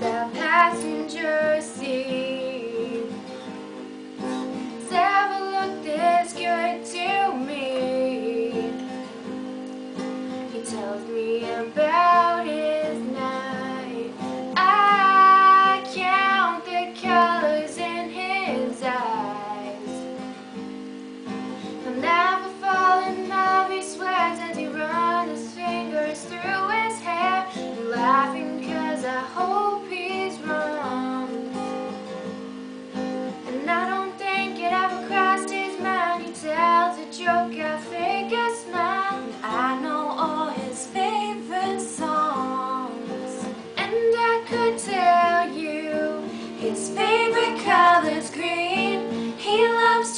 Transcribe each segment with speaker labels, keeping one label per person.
Speaker 1: passenger seat. Never looked this good to me. He tells me about his night. I count the colors in his eyes. He'll never fall in love, he swears as he runs his fingers through his hair. I'm laughing cause I hope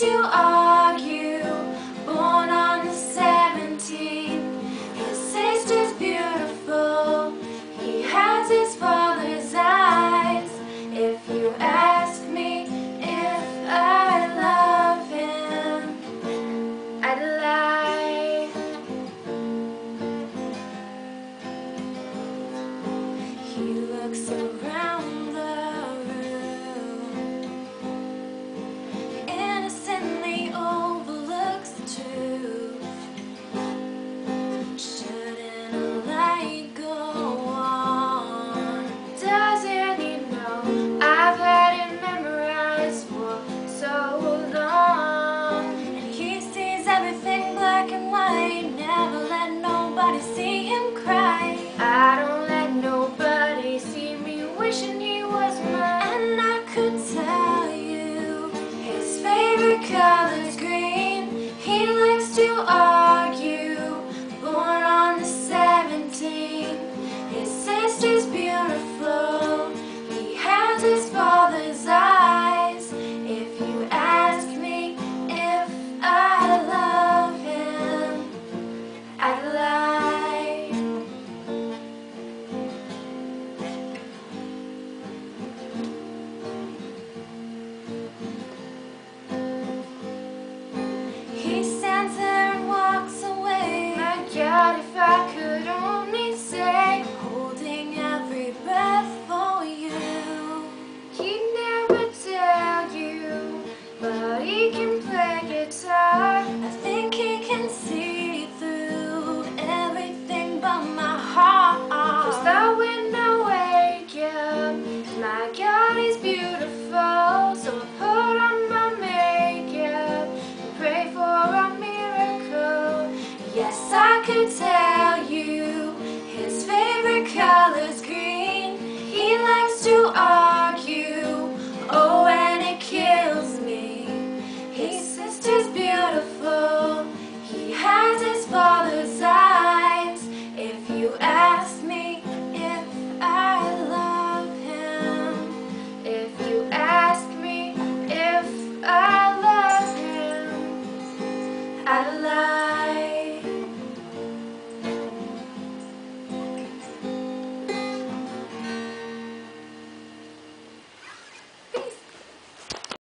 Speaker 1: to argue. Born on the 17th. His sister's beautiful. He has his father's eyes. If you ask me if I love him, I'd lie. He looks around see him cry. I don't let nobody see me wishing he was mine. And I could tell you his favorite color's green. He likes to argue. Born on the 17th. His sister's beautiful. He has his father's I could tell you his favorite color's green. He likes to argue. Oh, and it kills me. His sister's beautiful. He has his father's